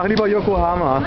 阿里巴巴、Yokohama。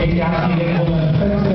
Thank you.